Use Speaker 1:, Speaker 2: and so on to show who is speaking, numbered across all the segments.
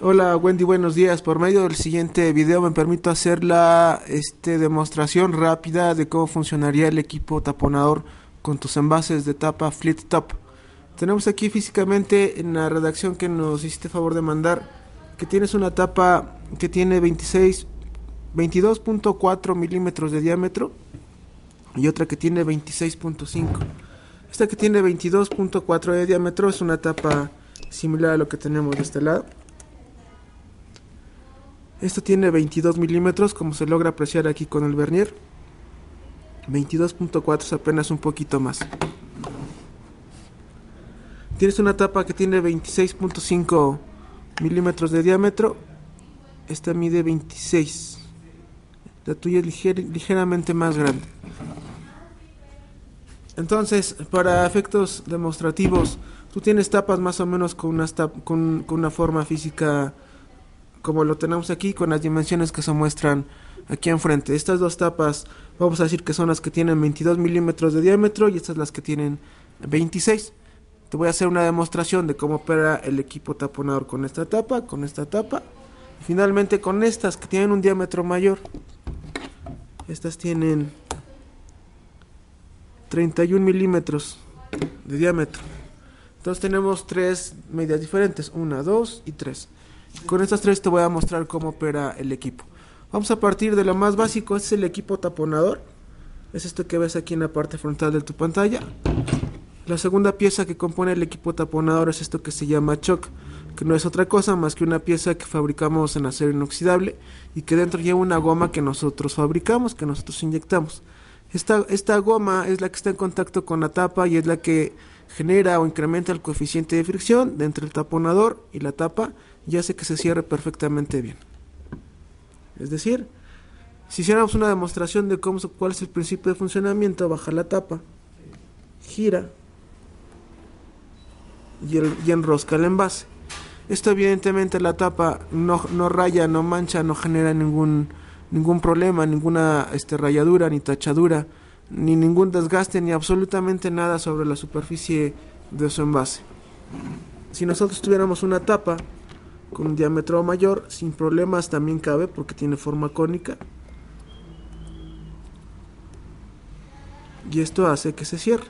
Speaker 1: Hola Wendy, buenos días. Por medio del siguiente video me permito hacer la este, demostración rápida de cómo funcionaría el equipo taponador con tus envases de tapa Fleet Top. Tenemos aquí físicamente en la redacción que nos hiciste favor de mandar que tienes una tapa que tiene 26 22.4 milímetros de diámetro y otra que tiene 26.5. Esta que tiene 22.4 de diámetro es una tapa similar a lo que tenemos de este lado. Esto tiene 22 milímetros, como se logra apreciar aquí con el vernier. 22.4 es apenas un poquito más. Tienes una tapa que tiene 26.5 milímetros de diámetro. Esta mide 26. La tuya es ligeramente más grande. Entonces, para efectos demostrativos, tú tienes tapas más o menos con con una forma física como lo tenemos aquí, con las dimensiones que se muestran aquí enfrente. Estas dos tapas, vamos a decir que son las que tienen 22 milímetros de diámetro y estas las que tienen 26. Te voy a hacer una demostración de cómo opera el equipo taponador con esta tapa, con esta tapa. Finalmente con estas que tienen un diámetro mayor. Estas tienen 31 milímetros de diámetro. Entonces tenemos tres medidas diferentes, una, dos y tres. Con estas tres te voy a mostrar cómo opera el equipo. Vamos a partir de lo más básico, es el equipo taponador. Es esto que ves aquí en la parte frontal de tu pantalla. La segunda pieza que compone el equipo taponador es esto que se llama choc, que no es otra cosa más que una pieza que fabricamos en acero inoxidable y que dentro lleva una goma que nosotros fabricamos, que nosotros inyectamos. Esta, esta goma es la que está en contacto con la tapa y es la que genera o incrementa el coeficiente de fricción de entre el taponador y la tapa y hace que se cierre perfectamente bien. Es decir, si hiciéramos una demostración de cómo, cuál es el principio de funcionamiento, baja la tapa, gira y, y enrosca el envase. Esto evidentemente la tapa no, no raya, no mancha, no genera ningún, ningún problema, ninguna este, rayadura ni tachadura, ni ningún desgaste, ni absolutamente nada sobre la superficie de su envase. Si nosotros tuviéramos una tapa con un diámetro mayor, sin problemas también cabe porque tiene forma cónica. Y esto hace que se cierre.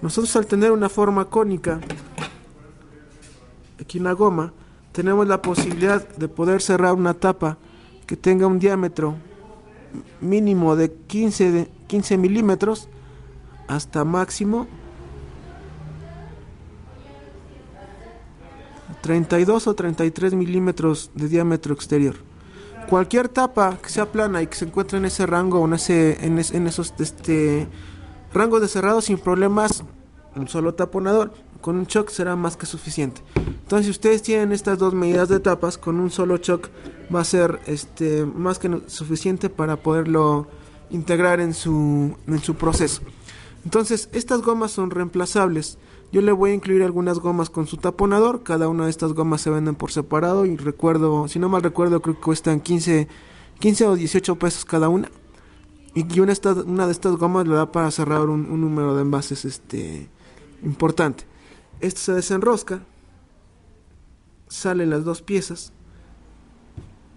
Speaker 1: Nosotros al tener una forma cónica, aquí una goma, tenemos la posibilidad de poder cerrar una tapa que tenga un diámetro mínimo de 15, de 15 milímetros hasta máximo 32 o 33 milímetros de diámetro exterior. Cualquier tapa que sea plana y que se encuentre en ese rango en, ese, en, esos este, rangos de cerrado sin problemas, un solo taponador con un choc será más que suficiente. Entonces, si ustedes tienen estas dos medidas de tapas, con un solo choc va a ser este, más que suficiente para poderlo integrar en su, en su proceso. Entonces, estas gomas son reemplazables. Yo le voy a incluir algunas gomas con su taponador. Cada una de estas gomas se venden por separado. Y recuerdo, si no mal recuerdo, creo que cuestan 15, 15 o 18 pesos cada una. Y una, una de estas gomas le da para cerrar un, número de envases este, importante. Esto se desenrosca. Salen las dos piezas.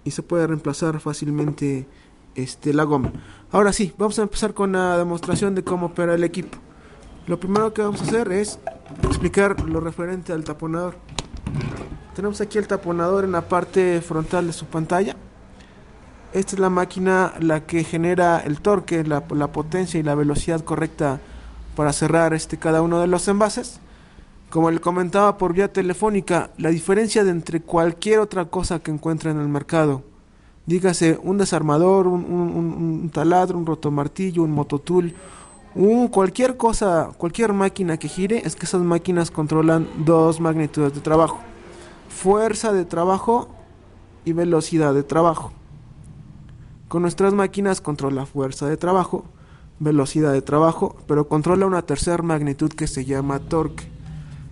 Speaker 1: Y se puede reemplazar fácilmente este, la goma. Ahora sí, vamos a empezar con la demostración de cómo opera el equipo. Lo primero que vamos a hacer es explicar lo referente al taponador. Tenemos aquí el taponador en la parte frontal de su pantalla. Esta es la máquina la que genera el torque, la, potencia y la velocidad correcta para cerrar este, cada uno de los envases. Como le comentaba por vía telefónica, la diferencia de entre cualquier otra cosa que encuentre en el mercado, dígase un desarmador, un, un, un taladro, un rotomartillo, un mototool, cualquier cosa, cualquier máquina que gire, es que esas máquinas controlan dos magnitudes de trabajo. Fuerza de trabajo y velocidad de trabajo. Con nuestras máquinas controla fuerza de trabajo, velocidad de trabajo, pero controla una tercera magnitud que se llama torque.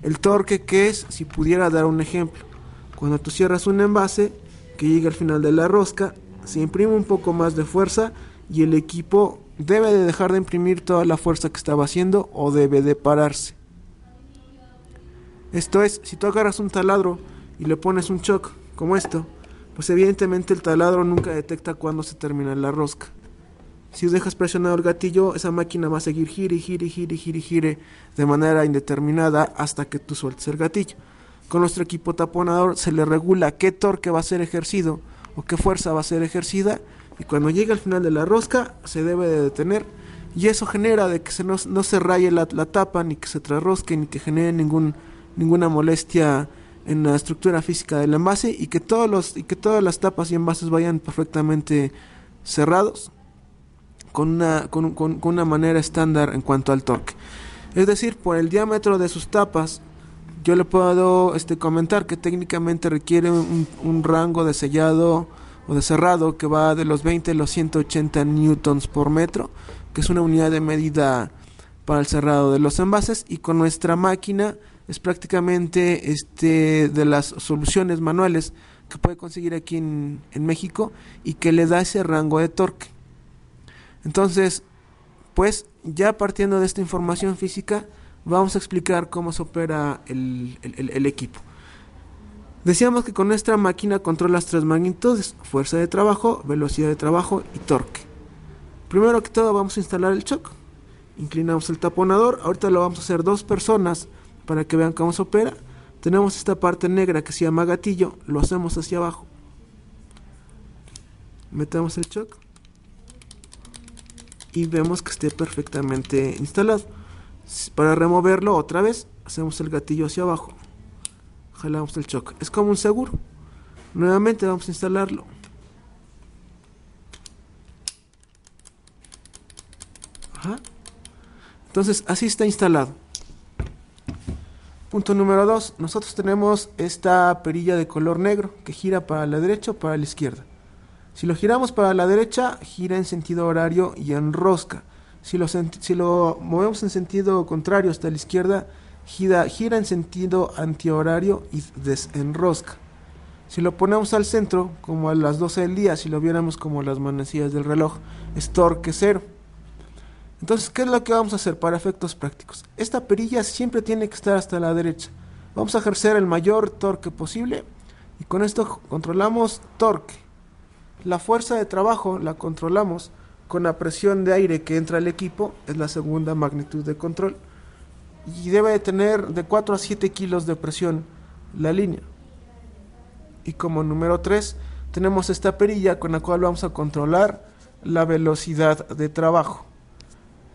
Speaker 1: El torque que es, si pudiera dar un ejemplo, cuando tú cierras un envase que llega al final de la rosca, se imprime un poco más de fuerza y el equipo debe de dejar de imprimir toda la fuerza que estaba haciendo o debe de pararse. Esto es, si tú agarras un taladro y le pones un shock como esto, pues evidentemente el taladro nunca detecta cuando se termina la rosca. Si dejas presionado el gatillo, esa máquina va a seguir gire, gire, gire, gire, gire de manera indeterminada hasta que tú sueltes el gatillo. Con nuestro equipo taponador se le regula qué torque va a ser ejercido o qué fuerza va a ser ejercida y cuando llega al final de la rosca se debe de detener y eso genera de que se no, se raye la, tapa ni que se trasrosque ni que genere ningún, ninguna molestia en la estructura física del envase y que todos los y que todas las tapas y envases vayan perfectamente cerrados con una, con, una manera estándar en cuanto al torque. Es decir, por el diámetro de sus tapas, yo le puedo este, comentar que técnicamente requiere un, rango de sellado o de cerrado que va de los 20 a los 180 newtons por metro, que es una unidad de medida para el cerrado de los envases y con nuestra máquina es prácticamente este de las soluciones manuales que puede conseguir aquí en, en México y que le da ese rango de torque. Entonces, pues ya partiendo de esta información física, vamos a explicar cómo se opera el, equipo. Decíamos que con nuestra máquina controlas tres magnitudes, fuerza de trabajo, velocidad de trabajo y torque. Primero que todo vamos a instalar el shock. Inclinamos el taponador, ahorita lo vamos a hacer dos personas para que vean cómo se opera. Tenemos esta parte negra que se llama gatillo, lo hacemos hacia abajo. Metemos el shock y vemos que esté perfectamente instalado. Para removerlo otra vez, hacemos el gatillo hacia abajo. Jalamos el shock. Es como un seguro. Nuevamente vamos a instalarlo. Entonces, así está instalado. Punto número 2. Nosotros tenemos esta perilla de color negro que gira para la derecha o para la izquierda. Si lo giramos para la derecha, gira en sentido horario y enrosca. Si lo, movemos en sentido contrario hasta la izquierda, gira, gira en sentido antihorario y desenrosca. Si lo ponemos al centro, como a las 12 del día, si lo viéramos como las manecillas del reloj, es torque cero. Entonces, ¿qué es lo que vamos a hacer para efectos prácticos? Esta perilla siempre tiene que estar hasta la derecha. Vamos a ejercer el mayor torque posible y con esto controlamos torque. La fuerza de trabajo la controlamos con la presión de aire que entra al equipo, es la segunda magnitud de control, y debe de tener de 4 a 7 kilos de presión la línea. Y como número 3 tenemos esta perilla con la cual vamos a controlar la velocidad de trabajo.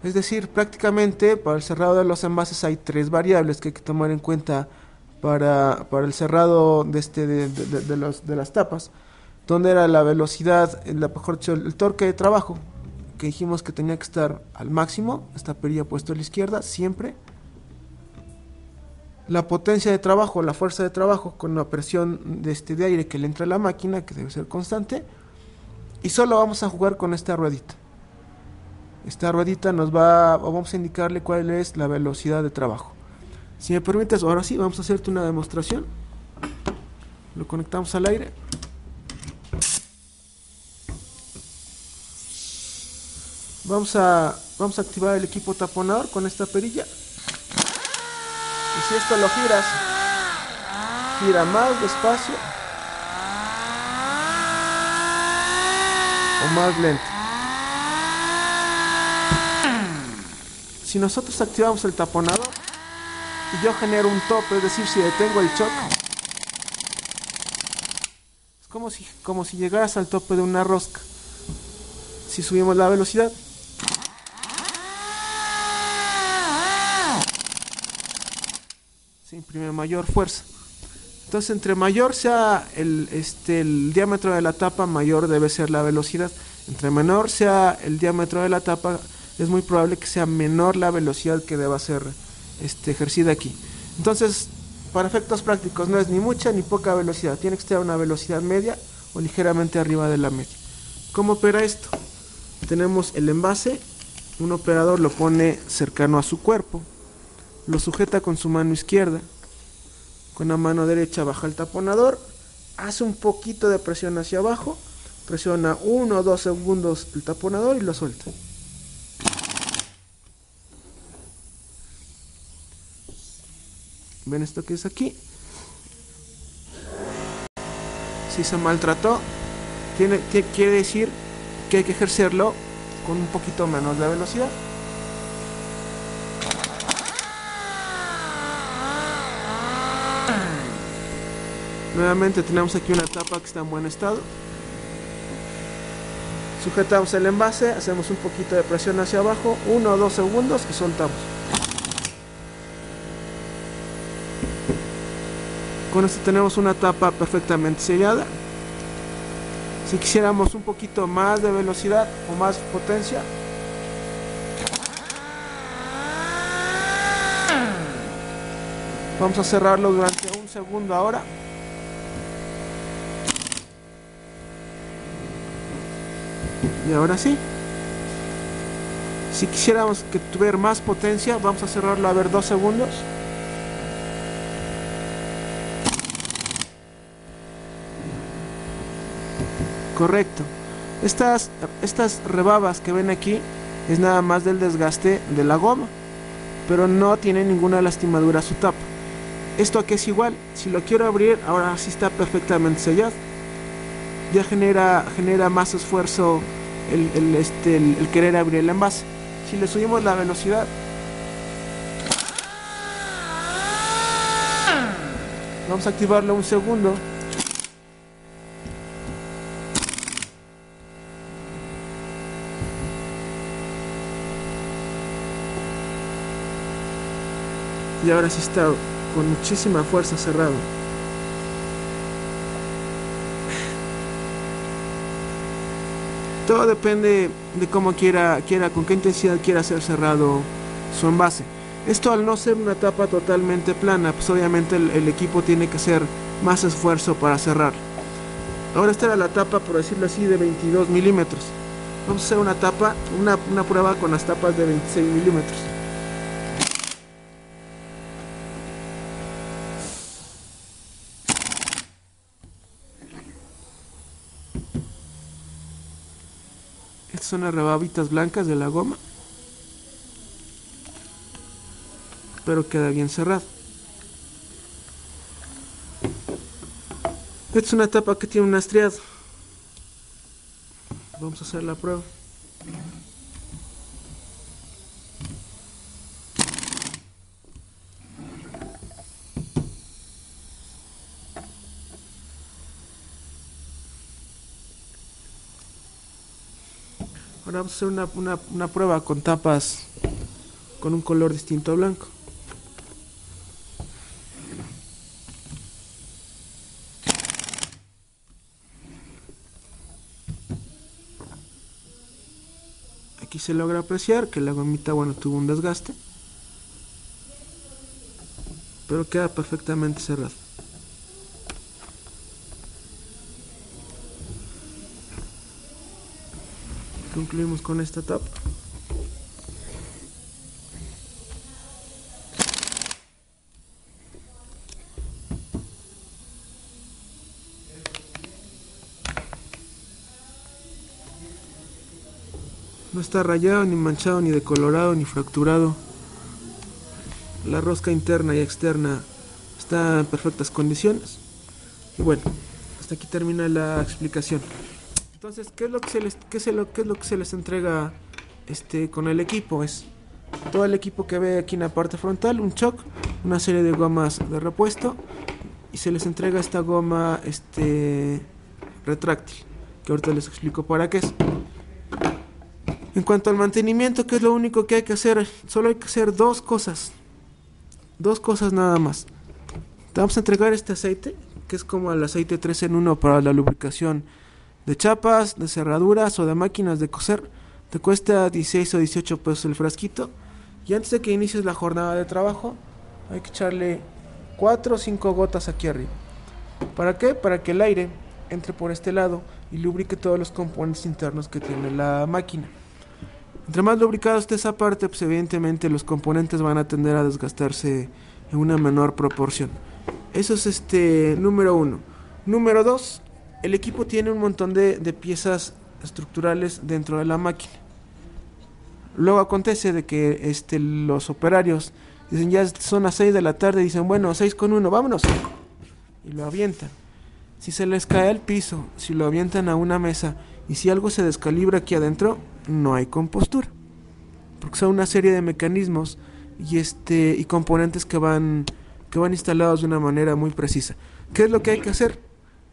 Speaker 1: Es decir, prácticamente para el cerrado de los envases hay tres variables que hay que tomar en cuenta para, el cerrado de, este, de, los, de las tapas donde era la velocidad, la, mejor el torque de trabajo, que dijimos que tenía que estar al máximo, esta perilla puesto a la izquierda, siempre. La potencia de trabajo, la fuerza de trabajo con la presión de, este, aire que le entra a la máquina, que debe ser constante. Y solo vamos a jugar con esta ruedita. Esta ruedita nos va, vamos a indicarle cuál es la velocidad de trabajo. Si me permites, ahora sí, vamos a hacerte una demostración. Lo conectamos al aire. Vamos a, vamos a activar el equipo taponador con esta perilla. Y si esto lo giras, gira más despacio o más lento. Si nosotros activamos el taponador y yo genero un tope, es decir, si detengo el shock, es como si, como si llegaras al tope de una rosca. Si subimos la velocidad, imprime mayor fuerza. Entonces, entre mayor sea el, este, el diámetro de la tapa, mayor debe ser la velocidad. Entre menor sea el diámetro de la tapa, es muy probable que sea menor la velocidad que deba ser este, ejercida aquí. Entonces, para efectos prácticos, no es ni mucha ni poca velocidad. Tiene que estar una velocidad media o ligeramente arriba de la media. ¿Cómo opera esto? Tenemos el envase, un operador lo pone cercano a su cuerpo lo sujeta con su mano izquierda. Con la mano derecha baja el taponador, hace un poquito de presión hacia abajo, presiona uno o dos segundos el taponador y lo suelta. ¿Ven esto que es aquí? si se maltrató, quiere decir que hay que ejercerlo con un poquito menos de velocidad. Nuevamente tenemos aquí una tapa que está en buen estado. Sujetamos el envase, hacemos un poquito de presión hacia abajo, uno o dos segundos y soltamos. Con esto tenemos una tapa perfectamente sellada. Si quisiéramos un poquito más de velocidad o más potencia, vamos a cerrarlo durante un segundo ahora. Y ahora sí. Si quisiéramos que tuviera más potencia, vamos a cerrarlo a ver dos segundos. Correcto. Estas, estas rebabas que ven aquí es nada más del desgaste de la goma, pero no tiene ninguna lastimadura a su tapa. Esto aquí es igual, si lo quiero abrir, ahora sí está perfectamente sellado. Ya genera, genera más esfuerzo el, este, el, el querer abrir el envase. Si le subimos la velocidad, vamos a activarlo un segundo. y ahora sí está con muchísima fuerza cerrado. Todo depende de cómo quiera, quiera, con qué intensidad quiera ser cerrado su envase. Esto al no ser una tapa totalmente plana, pues obviamente el, equipo tiene que hacer más esfuerzo para cerrar. Ahora esta era la tapa, por decirlo así, de 22 milímetros. Vamos a hacer una tapa, una, una prueba con las tapas de 26 milímetros. Estas son las rebabitas blancas de la goma. Pero queda bien cerrado. Esta es una tapa que tiene un estriado. Vamos a hacer la prueba. Hacer una, una, una prueba con tapas con un color distinto a blanco. Aquí se logra apreciar que la gomita, bueno, tuvo un desgaste. Pero queda perfectamente cerrado. Concluimos con esta tapa. No está rayado, ni manchado, ni decolorado, ni fracturado. La rosca interna y externa está en perfectas condiciones. Y bueno, hasta aquí termina la explicación. Entonces, ¿qué es lo que se les, qué es lo, qué es lo que se les entrega este, con el equipo? Es todo el equipo que ve aquí en la parte frontal, un choc, una serie de gomas de repuesto y se les entrega esta goma este, retráctil, que ahorita les explico para qué es. En cuanto al mantenimiento, que es lo único que hay que hacer, solo hay que hacer dos cosas. Dos cosas nada más. Te vamos a entregar este aceite, que es como el aceite 3 en 1 para la lubricación de chapas, de cerraduras o de máquinas de coser. Te cuesta 16 o 18 pesos el frasquito. Y antes de que inicies la jornada de trabajo, hay que echarle 4 o 5 gotas aquí arriba. ¿Para qué? Para que el aire entre por este lado y lubrique todos los componentes internos que tiene la máquina. Entre más lubricado esté esa parte, pues evidentemente los componentes van a tender a desgastarse en una menor proporción. Eso es este número uno. Número dos, el equipo tiene un montón de, de, piezas estructurales dentro de la máquina. Luego acontece de que este, los operarios dicen ya son las 6 de la tarde, dicen bueno, 6 con 1, vámonos. Y lo avientan. Si se les cae al piso, si lo avientan a una mesa y si algo se descalibra aquí adentro, no hay compostura. Porque son una serie de mecanismos y este y componentes que van que van instalados de una manera muy precisa. ¿Qué es lo que hay que hacer?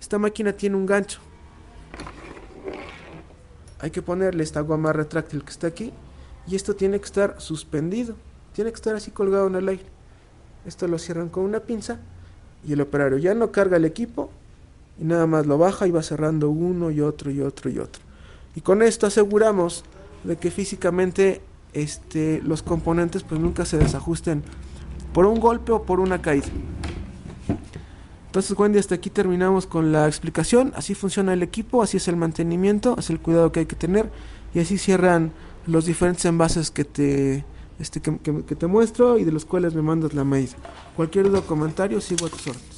Speaker 1: Esta máquina tiene un gancho. Hay que ponerle esta goma retráctil que está aquí y esto tiene que estar suspendido. Tiene que estar así colgado en el aire. Esto lo cierran con una pinza y el operario ya no carga el equipo y nada más lo baja y va cerrando uno y otro y otro y otro. Y con esto aseguramos de que físicamente este, los componentes pues nunca se desajusten por un golpe o por una caída. Entonces Wendy, hasta aquí terminamos con la explicación. Así funciona el equipo, así es el mantenimiento, es el cuidado que hay que tener y así cierran los diferentes envases que te, este, que, te muestro y de los cuales me mandas la medida. Cualquier duda o comentario, sigo a tus órdenes.